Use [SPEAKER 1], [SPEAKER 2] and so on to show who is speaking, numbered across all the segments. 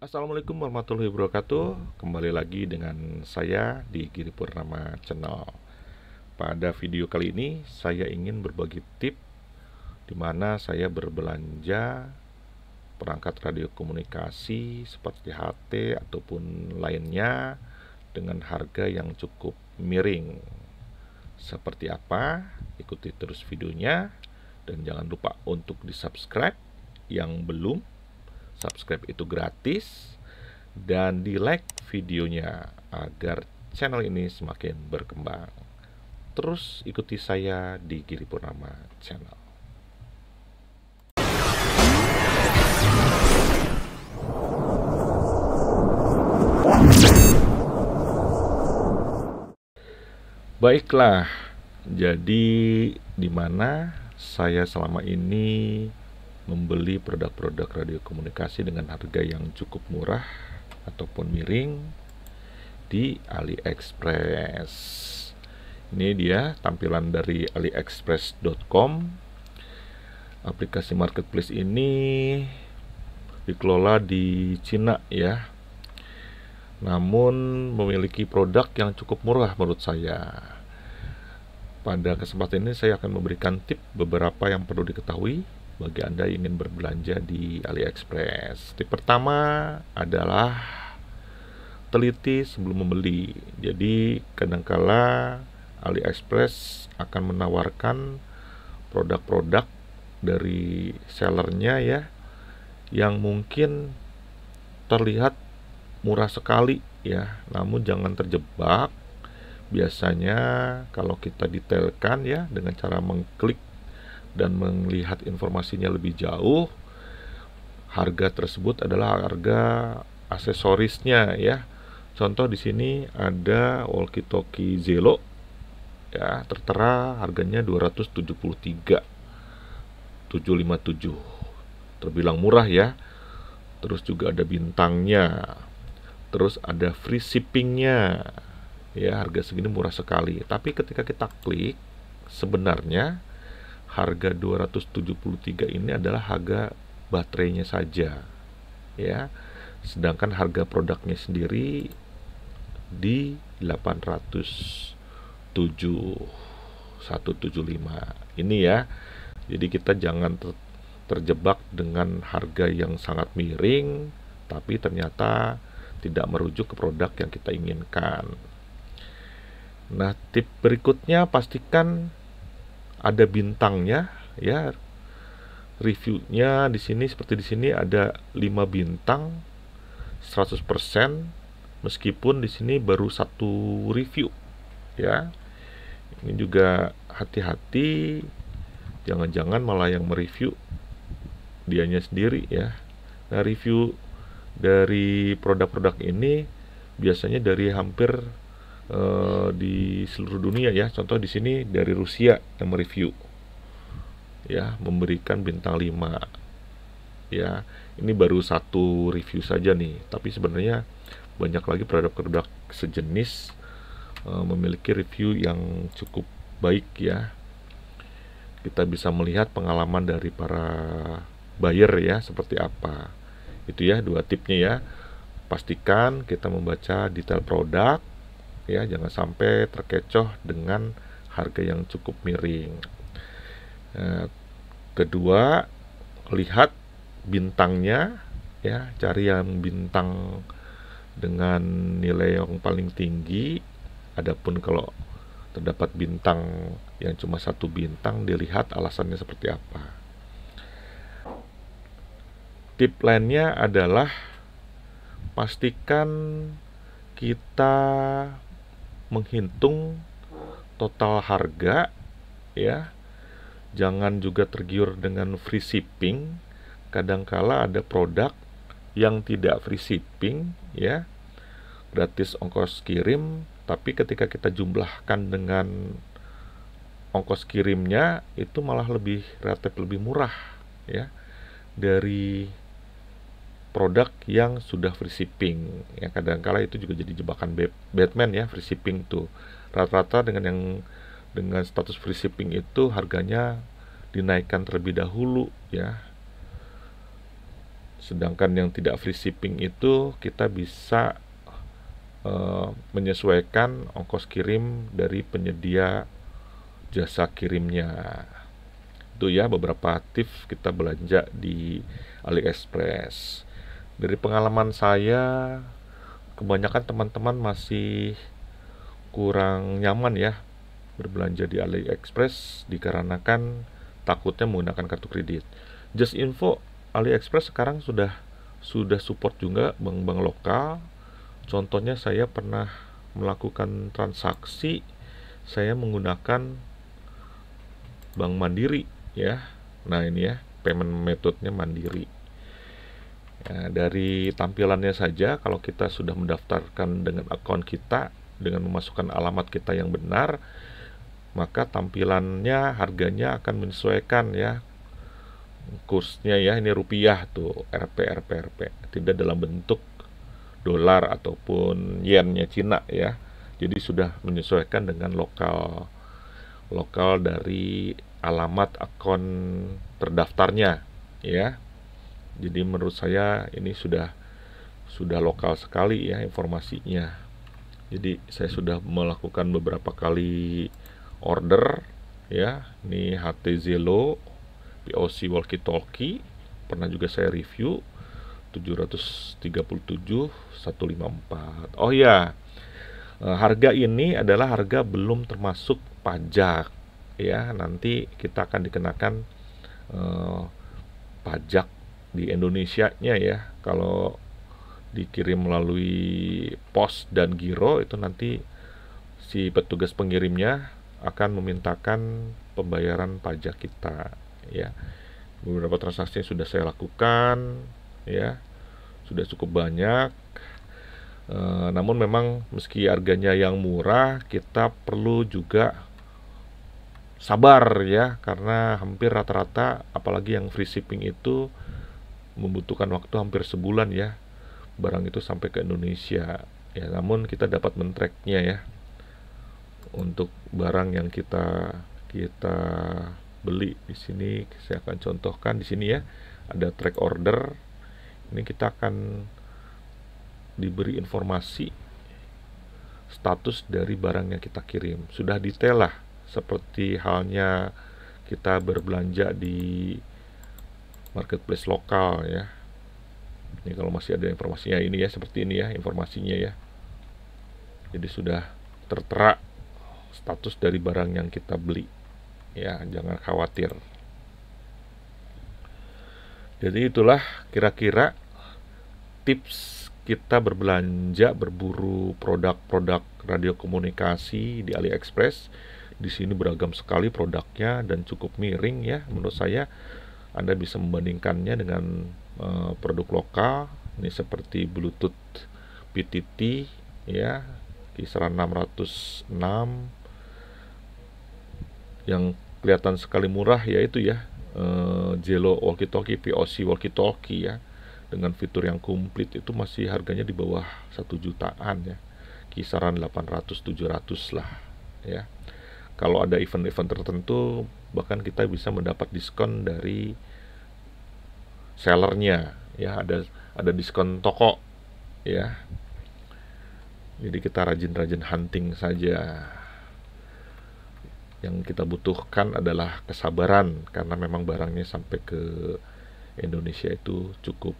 [SPEAKER 1] Assalamualaikum warahmatullahi wabarakatuh. Kembali lagi dengan saya di Giri Purnama Channel. Pada video kali ini saya ingin berbagi tip di mana saya berbelanja perangkat radio komunikasi seperti HT ataupun lainnya dengan harga yang cukup miring. Seperti apa? Ikuti terus videonya. Dan jangan lupa untuk di subscribe yang belum subscribe itu gratis dan di like videonya agar channel ini semakin berkembang. Terus ikuti saya di Giri Purnama Channel. Baiklah, jadi di mana saya selama ini membeli produk-produk radio komunikasi dengan harga yang cukup murah ataupun miring di AliExpress. Ini dia tampilan dari aliexpress.com. Aplikasi marketplace ini dikelola di Cina ya. Namun memiliki produk yang cukup murah menurut saya. Pada kesempatan ini saya akan memberikan tip beberapa yang perlu diketahui bagi Anda yang ingin berbelanja di AliExpress. Tip pertama adalah teliti sebelum membeli. Jadi kadangkala AliExpress akan menawarkan produk-produk dari sellernya ya yang mungkin terlihat murah sekali ya, namun jangan terjebak. Biasanya kalau kita detailkan ya dengan cara mengklik dan melihat informasinya lebih jauh, harga tersebut adalah harga aksesorisnya ya. Contoh di sini ada walkie-talkie Zelo ya, tertera harganya 273 757. Terbilang murah ya. Terus juga ada bintangnya. Terus ada free shippingnya. Ya, harga segini murah sekali. Tapi ketika kita klik, sebenarnya harga 273 ini adalah harga baterainya saja ya. Sedangkan harga produknya sendiri di 807 175 ini ya. Jadi kita jangan ter terjebak dengan harga yang sangat miring tapi ternyata tidak merujuk ke produk yang kita inginkan. Nah tip berikutnya pastikan ada bintangnya ya. Reviewnya di sini seperti di sini ada 5 bintang 100% meskipun di sini baru satu review ya. Ini juga hati-hati jangan-jangan malah yang mereview dianya sendiri ya. Nah review dari produk-produk ini biasanya dari hampir uh, di seluruh dunia ya. Contoh di sini dari Rusia yang mereview ya, memberikan bintang 5. Ya, ini baru satu review saja nih, tapi sebenarnya banyak lagi produk-produk sejenis uh, memiliki review yang cukup baik ya. Kita bisa melihat pengalaman dari para buyer ya seperti apa. Itu ya dua tipnya ya. Pastikan kita membaca detail produk ya jangan sampai terkecoh dengan harga yang cukup miring. Nah, kedua lihat bintangnya ya. Cari yang bintang dengan nilai yang paling tinggi. Adapun kalau terdapat bintang yang cuma satu bintang dilihat alasannya seperti apa. Tip lainnya adalah pastikan kita menghitung total harga ya. Jangan juga tergiur dengan free shipping. Kadangkala ada produk yang tidak free shipping ya. Gratis ongkos kirim tapi ketika kita jumlahkan dengan ongkos kirimnya itu malah lebih relatif lebih murah ya. Dari produk yang sudah free shipping. Ya kadang-kala itu juga jadi jebakan Batman ya free shipping tuh. Rata-rata dengan yang dengan status free shipping itu harganya dinaikkan terlebih dahulu ya. Sedangkan yang tidak free shipping itu kita bisa uh, menyesuaikan ongkos kirim dari penyedia jasa kirimnya. Itu ya beberapa tips kita belanja di AliExpress dari pengalaman saya kebanyakan teman-teman masih kurang nyaman ya berbelanja di AliExpress dikarenakan takutnya menggunakan kartu kredit. Just info AliExpress sekarang sudah sudah support juga bank-bank lokal. Contohnya saya pernah melakukan transaksi saya menggunakan Bank Mandiri ya. Nah, ini ya, payment metodenya Mandiri. Ya, dari tampilannya saja kalau kita sudah mendaftarkan dengan akun kita dengan memasukkan alamat kita yang benar, maka tampilannya harganya akan menyesuaikan ya. Kursnya ya ini rupiah tuh RP RP RP tidak dalam bentuk dolar ataupun yennya Cina ya. Jadi sudah menyesuaikan dengan lokal lokal dari alamat akun terdaftarnya ya jadi menurut saya ini sudah sudah lokal sekali ya informasinya. Jadi saya sudah melakukan beberapa kali order ya. Ini HT Zelo POC walkie talkie pernah juga saya review 737 154 oh ya eh, harga ini adalah harga belum termasuk pajak ya. Nanti kita akan dikenakan uh, pajak di Indonesia nya ya. Kalau dikirim melalui pos dan giro itu nanti si petugas pengirimnya akan memintakan pembayaran pajak kita ya. Beberapa transaksi sudah saya lakukan ya sudah cukup banyak. E, namun memang meski harganya yang murah kita perlu juga sabar ya karena hampir rata-rata apalagi yang free shipping itu membutuhkan waktu hampir sebulan ya barang itu sampai ke Indonesia. Ya namun kita dapat mentreknya ya untuk barang yang kita kita beli di sini. Saya akan contohkan di sini ya ada track order. Ini kita akan diberi informasi status dari barang yang kita kirim. Sudah detail lah seperti halnya kita berbelanja di marketplace lokal ya. Ini kalau masih ada informasinya ini ya seperti ini ya informasinya ya. Jadi sudah tertera status dari barang yang kita beli ya. Jangan khawatir. Jadi itulah kira-kira tips kita berbelanja berburu produk-produk radio komunikasi di AliExpress. Di sini beragam sekali produknya dan cukup miring ya menurut saya Anda bisa membandingkannya dengan uh, produk lokal. Ini seperti Bluetooth PTT ya kisaran 606 yang kelihatan sekali murah yaitu ya uh, Jelo walkie talkie POC walkie talkie ya. Dengan fitur yang komplit itu masih harganya di bawah satu jutaan ya. Kisaran 800 700 lah ya kalau ada event-event tertentu bahkan kita bisa mendapat diskon dari sellernya ya. Ada ada diskon toko ya. Jadi kita rajin-rajin hunting saja. Yang kita butuhkan adalah kesabaran karena memang barangnya sampai ke Indonesia itu cukup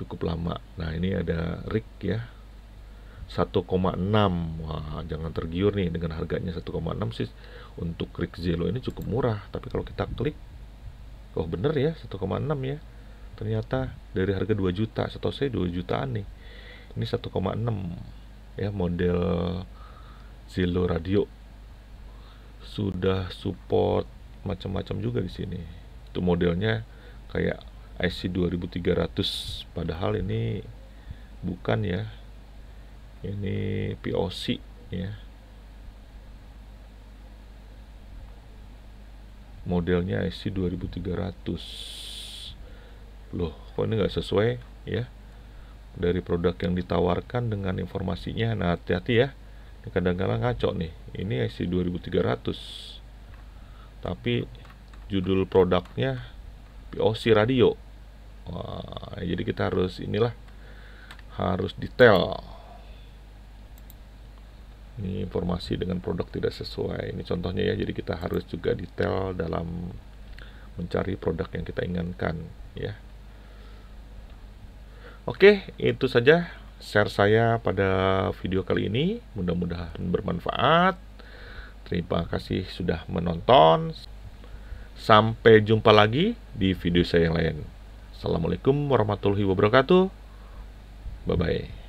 [SPEAKER 1] cukup lama. Nah ini ada rig ya 1,6 wah jangan tergiur nih dengan harganya 1,6 sih. Untuk Krik Zelo ini cukup murah tapi kalau kita klik oh bener ya 1,6 ya. Ternyata dari harga 2 juta setahu saya 2 jutaan nih. Ini 1,6 ya model Zelo radio. Sudah support macam-macam juga di sini. Itu modelnya kayak IC 2300 padahal ini bukan ya ini POC ya. Modelnya IC 2300 loh kok ini nggak sesuai ya? Dari produk yang ditawarkan dengan informasinya. Nah hati-hati ya. Kadang-kadang ngaco nih. Ini IC 2300 tapi judul produknya POC radio. Wah, jadi kita harus inilah harus detail ini informasi dengan produk tidak sesuai. Ini contohnya ya jadi kita harus juga detail dalam mencari produk yang kita inginkan ya. Oke itu saja share saya pada video kali ini. Mudah-mudahan bermanfaat. Terima kasih sudah menonton. Sampai jumpa lagi di video saya yang lain. Assalamualaikum warahmatullahi wabarakatuh. Bye bye